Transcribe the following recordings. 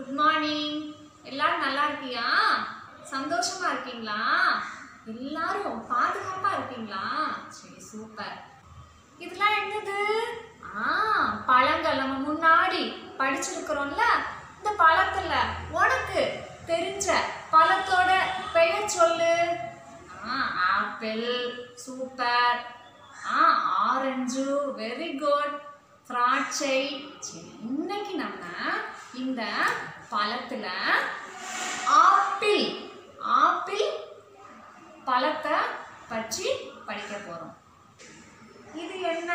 Good morning எல்லாரும் நல்லா இருக்கியா? சந்தோஷமா இருக்கீங்களா? எல்லாரும் பாதுகாப்பா இருக்கீங்களா? சரி சூப்பர் இதெல்லாம் என்னது? ஆ பழங்கள் நம்ம முன்னாடி படிச்சிருக்கிறோம்ல? இந்த பழத்துல உனக்கு தெரிஞ்ச பழத்தோட பெயர் சொல்லு. ஆ ஆப்பிள் சூப்பர் ஆ ஆரஞ்சு வெரி குட் திராட்சை. சரி இன்னைக்கு நம்ம இந்த பழத்துல ஆப்பிள் ஆப்பிள் பழத்தை பற்றி படிக்க போகிறோம் இது என்ன?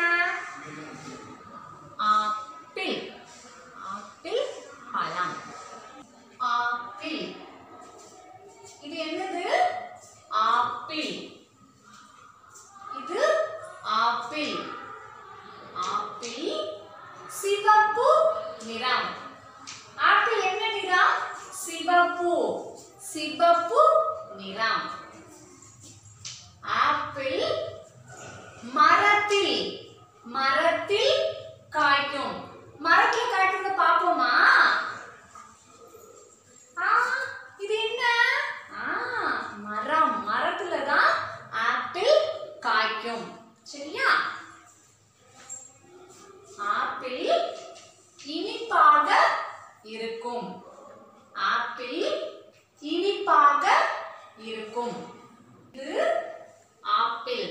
ஆப்பிள் ஆப்பிள் பழம். ஆப்பிள். இது என்னது? ஆப்பிள். இது ஆப்பிள். ஆப்பிள் சிவப்பு நிறம் ஆப்பிள் என்ன நிறம் சிவப்பு சிவப்பு நிறம். ஆப்பிள் மரத்தில் மரத்தில் காய்க்கும். மரத்தில் காய்க்கிறத பார்ப்போமா? ஆ, இது என்ன? ஆ, மரம். மரத்துல தான் ஆப்பிள் காய்க்கும். சரியா? ஆப்பிள் இனிப்பாக இருக்கும் ஆப்பிள் இனிப்பாக இருக்கும் இது ஆப்பிள்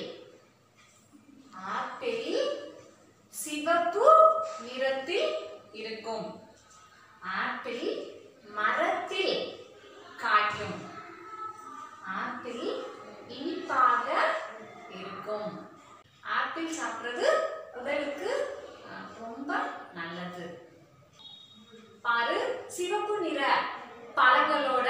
ஆப்பிள் சிவப்பு நிறத்தில் காட்டும். ஆப்பிள் மரத்தில் காட்டும். ஆப்பிள் இனிப்பாக இருக்கும். ஆப்பிள் சாப்பிட்றது உடலுக்கு ரொம்ப நல்லது. பாரு சிவப்பு நிற பழங்களோட